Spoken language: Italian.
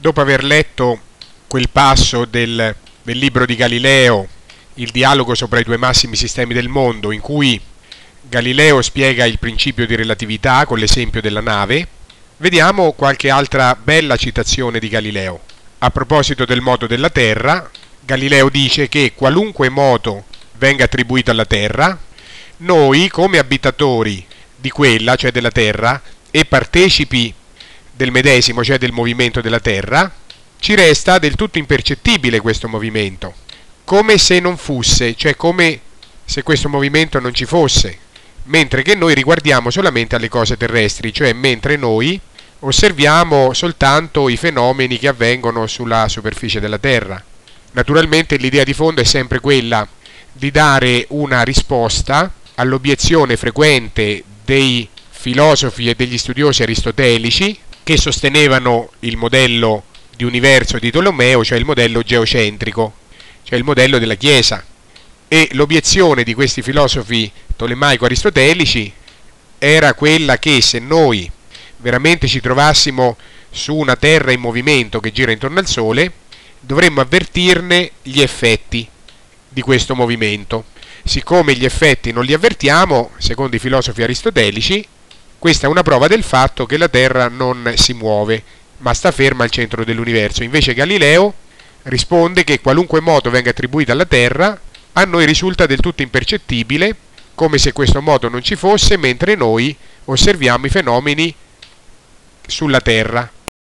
dopo aver letto quel passo del, del libro di Galileo, il dialogo sopra i due massimi sistemi del mondo, in cui Galileo spiega il principio di relatività con l'esempio della nave, vediamo qualche altra bella citazione di Galileo. A proposito del moto della Terra, Galileo dice che qualunque moto venga attribuito alla Terra, noi come abitatori di quella, cioè della Terra, e partecipi del medesimo, cioè del movimento della Terra, ci resta del tutto impercettibile questo movimento, come se non fosse, cioè come se questo movimento non ci fosse, mentre che noi riguardiamo solamente alle cose terrestri, cioè mentre noi osserviamo soltanto i fenomeni che avvengono sulla superficie della Terra. Naturalmente l'idea di fondo è sempre quella di dare una risposta all'obiezione frequente dei filosofi e degli studiosi aristotelici che sostenevano il modello di universo di Tolomeo, cioè il modello geocentrico, cioè il modello della Chiesa. E l'obiezione di questi filosofi tolemaico-aristotelici era quella che se noi veramente ci trovassimo su una Terra in movimento che gira intorno al Sole, dovremmo avvertirne gli effetti di questo movimento. Siccome gli effetti non li avvertiamo, secondo i filosofi aristotelici, questa è una prova del fatto che la Terra non si muove, ma sta ferma al centro dell'universo. Invece Galileo risponde che qualunque moto venga attribuito alla Terra, a noi risulta del tutto impercettibile, come se questo moto non ci fosse, mentre noi osserviamo i fenomeni sulla Terra.